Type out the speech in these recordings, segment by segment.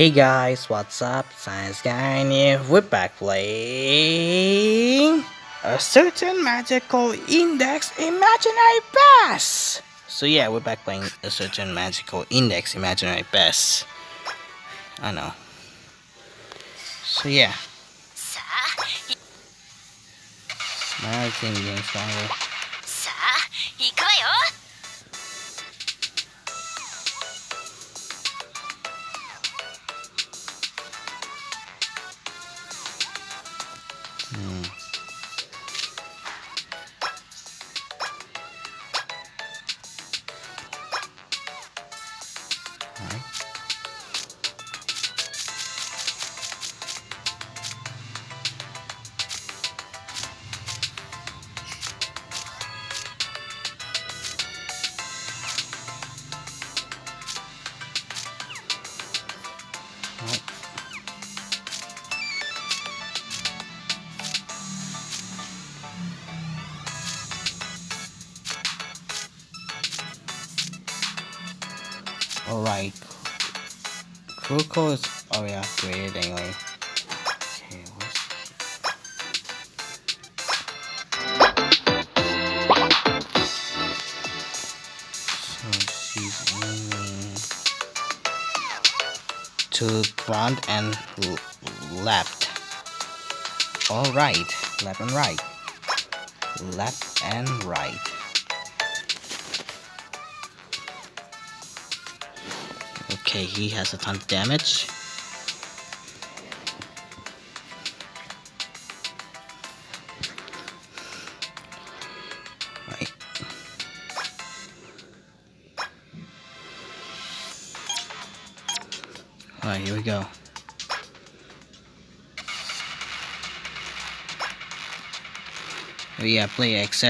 Hey guys, what's up? Science Guy here. We're back playing a certain magical index imaginary pass. So yeah, we're back playing a certain magical index imaginary pass. I know. So yeah. I think getting stronger. Alright. Crucial is oh yeah, created anyway. Okay, so she's aiming to front and left. Alright, left and right. Left and right. Okay, he has a ton of damage. Right. Alright, here we go. Oh yeah, play X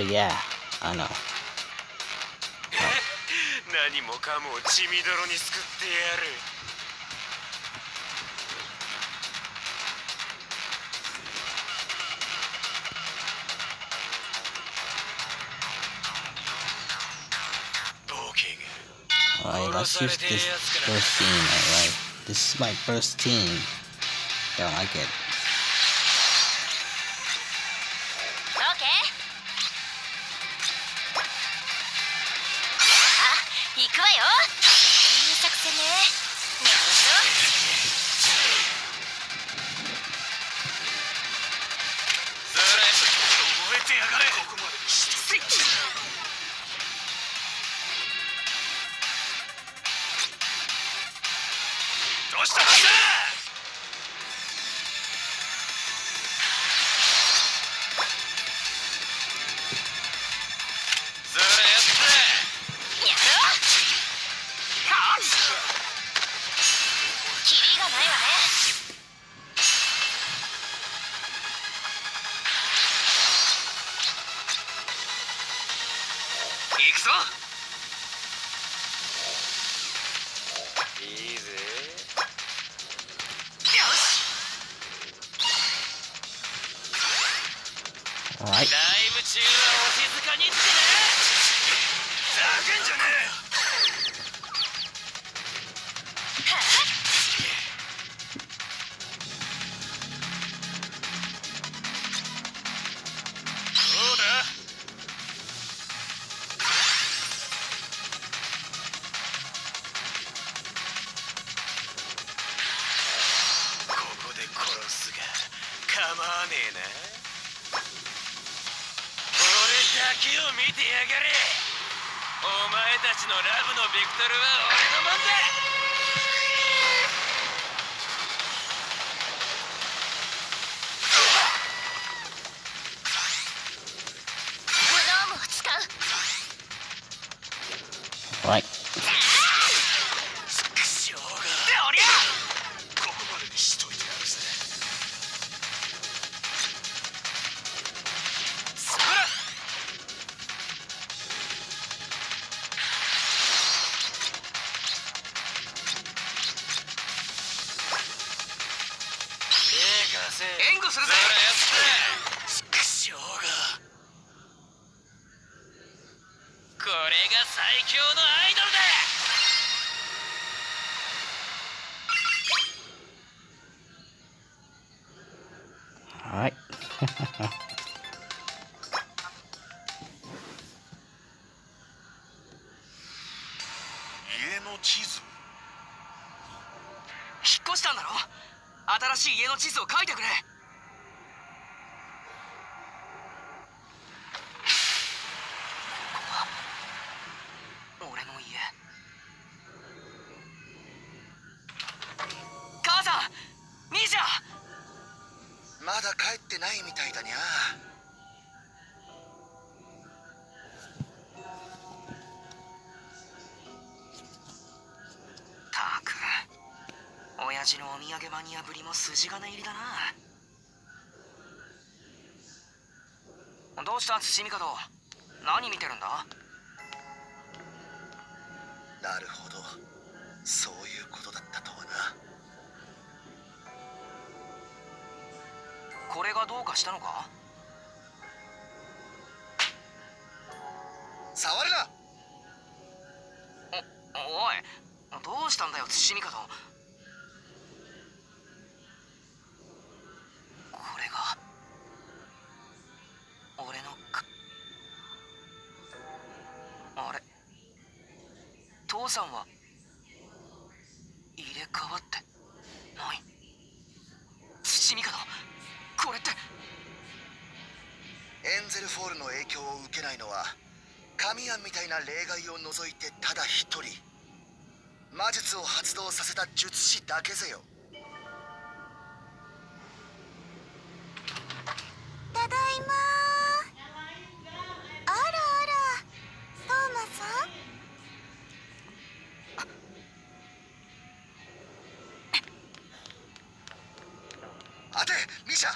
So yeah, I know. 何もかも血みどろに救ってやる 冒険 Alright, let's use this first team, alright. This is my first team. Don't like it. くぞいいぜ。よし。はい。家の地図。引っ越したんだろ？新しい家の地図を書いてくれ。金入りだな。どうした土見門何見てるんだ？なるほど。そういうことだったとはな。これがどうかしたのか？触るな。おおいどうしたんだよ土見たいな例外を除いてただ一人。魔術を発動させた術師だけぜよ。ただいま。あらあら。トーマさん？待てミシャ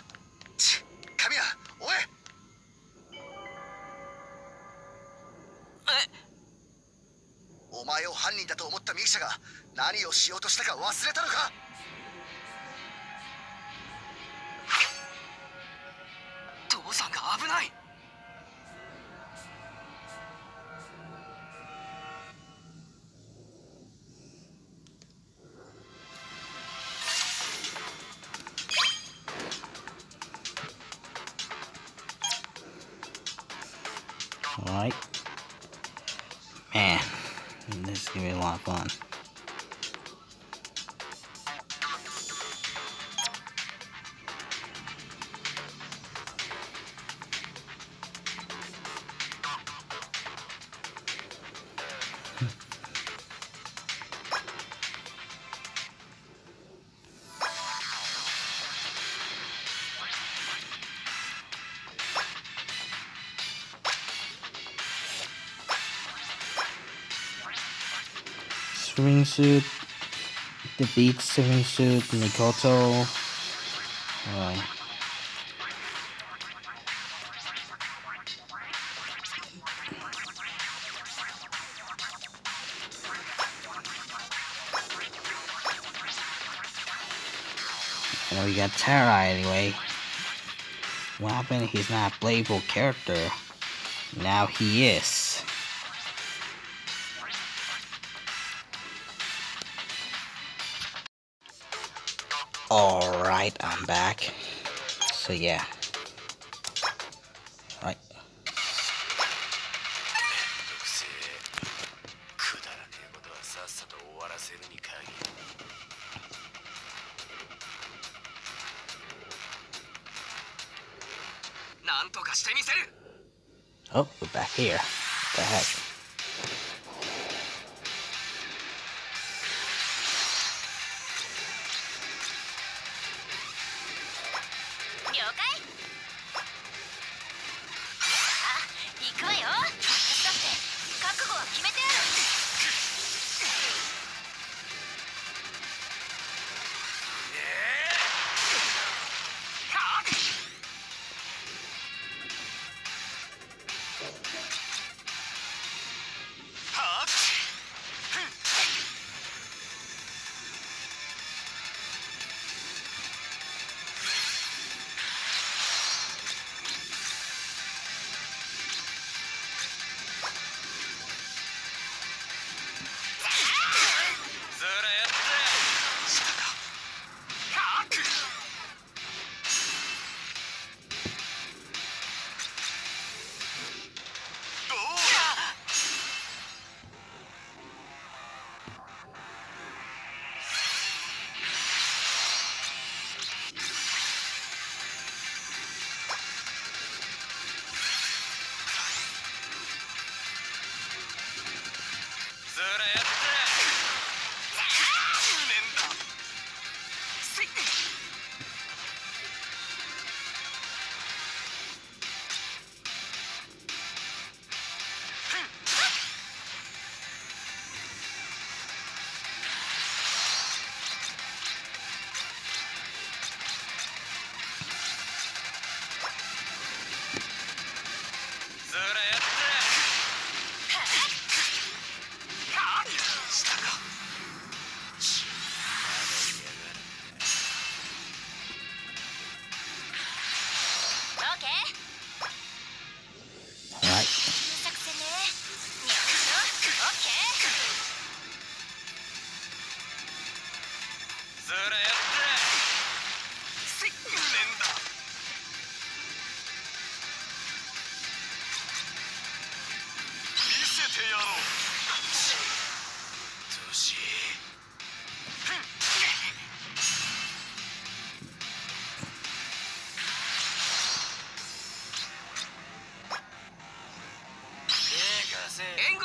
前を犯人だと思ったミシャが何をしようとしたか忘れたのか？Swing suit defeats swing suit Mikoto. Alright. Uh, and we got Tara anyway. What happened? He's not a playable character. Now he is. すげえはいな Oh, we're back here. What the heck?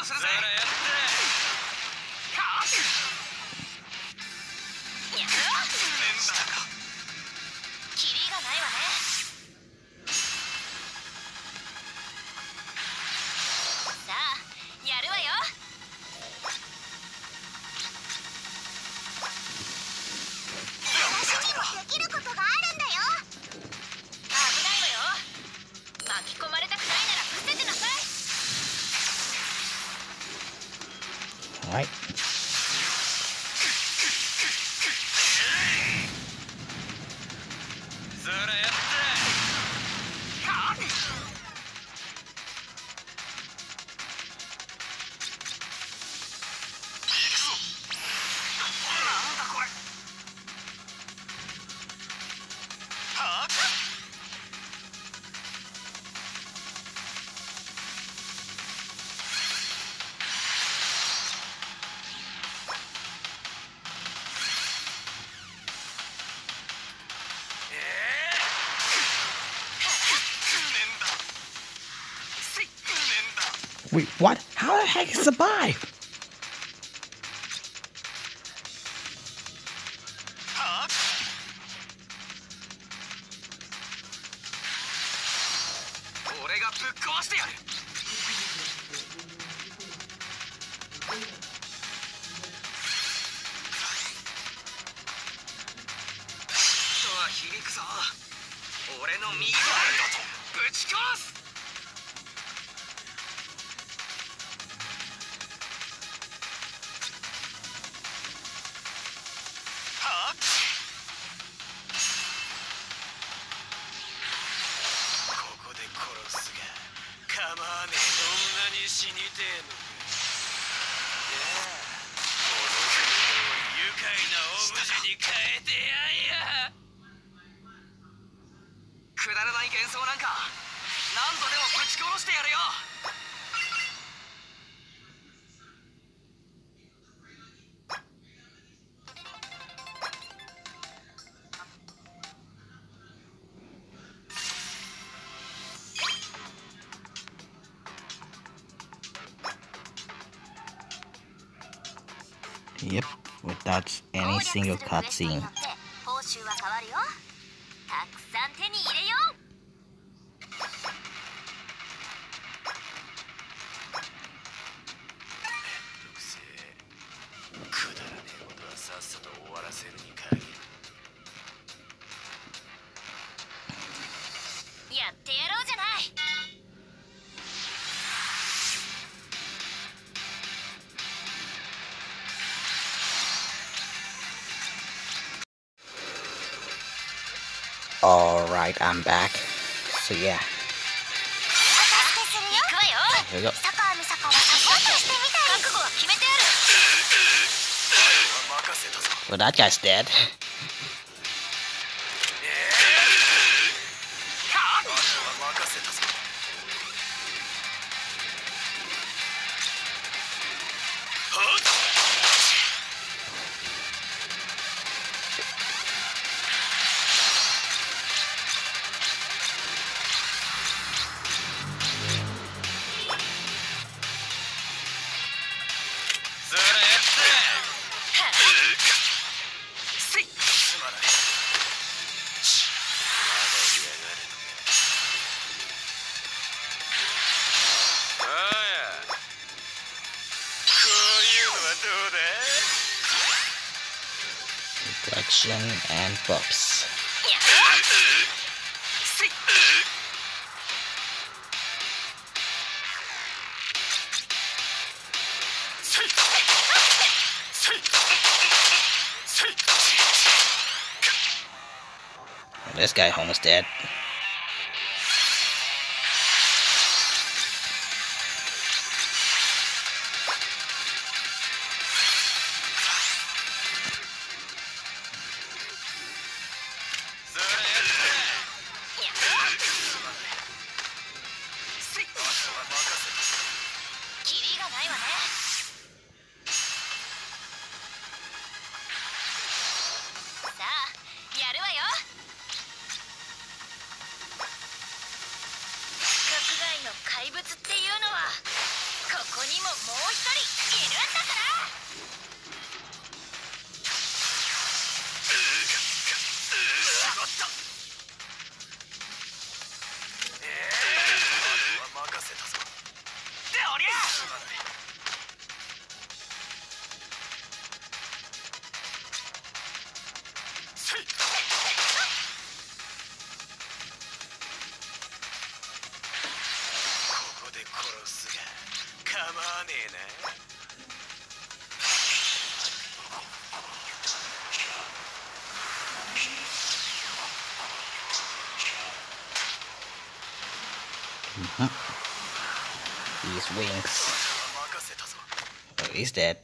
ロするぜ Wait, what? How the heck is the buy? Yep, without any single cutscene. Alright, I'm back. So yeah. Here we go. Well, that guy's dead. Ashlyn, and Bubs. This guy homeless dead. These wings. Is いで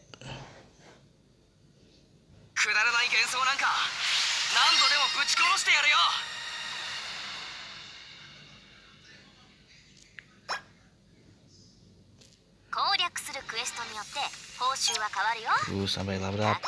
攻略するクエストによって報酬は変わるよ。Ooh, somebody leveled up.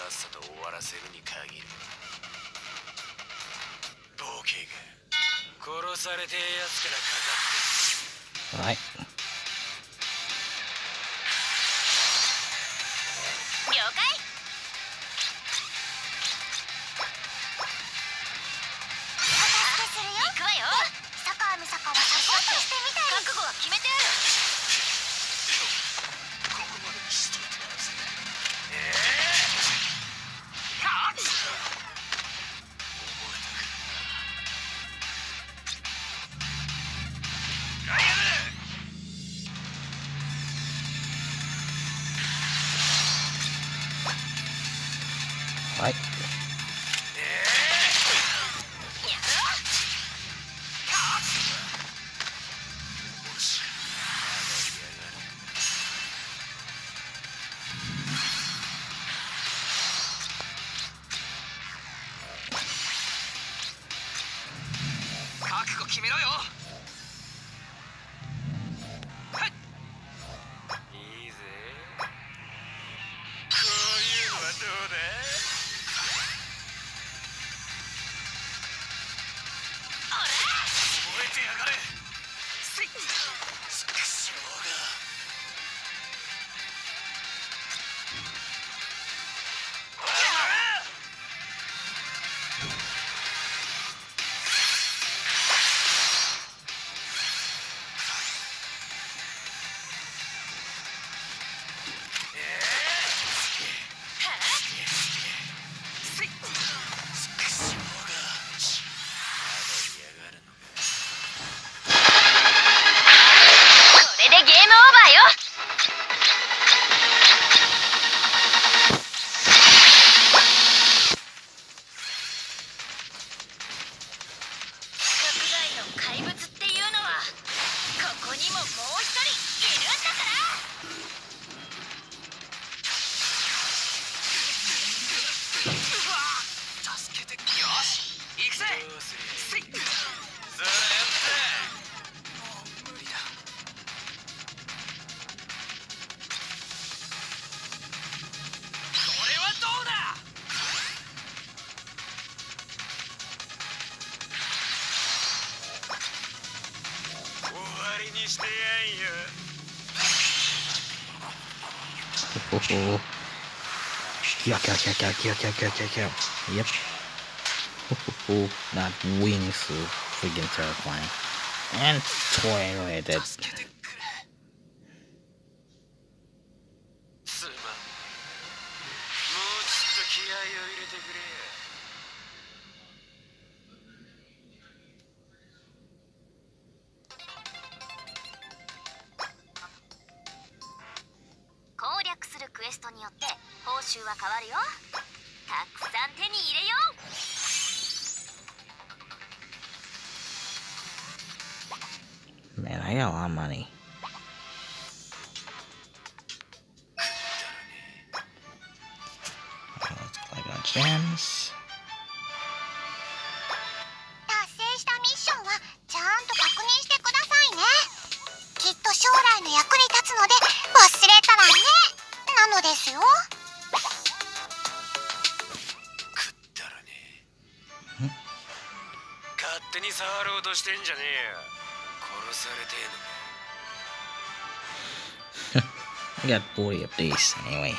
さっさと終わらせるに限る。ボケが殺されてやつからかかってはい。決めろよ Oh. Yuck, yuck, yuck, yuck, yuck, yuck, yuck, yuck, yuck. Yep. that wings is freaking terrifying. And toilet. ですよ。くだらね。え勝手に触ろうとしてんじゃねえよ。殺されてえの I got 40 of these anyway.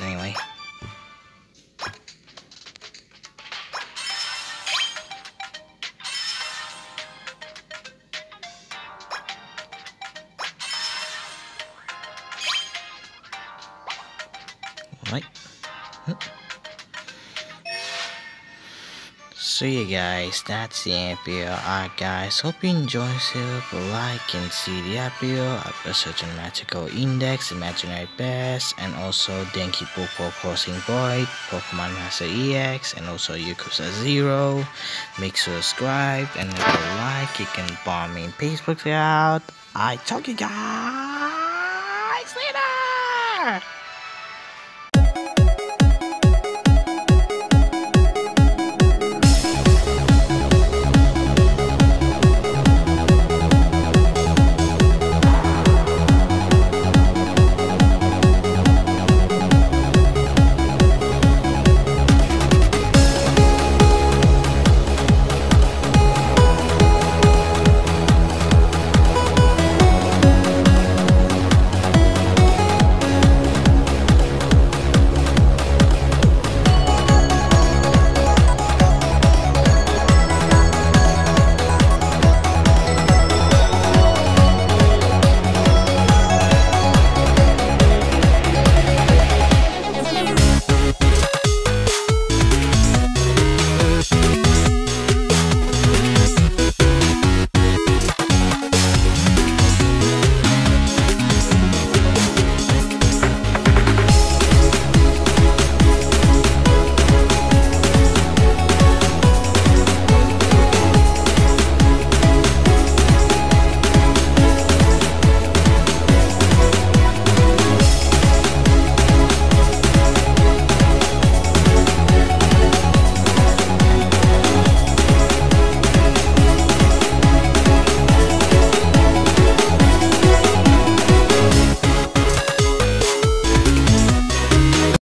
Anyway. So yeah guys, that's the episode. Alright guys, hope you enjoy it. Like and see the of a certain magical index, imaginary Fest, and also Dengeki Bunko Crossing Void, Pokemon Master EX, and also Yakuza Zero. Make sure to subscribe and if you like, you can bomb me in Facebook out. I talk you guys later!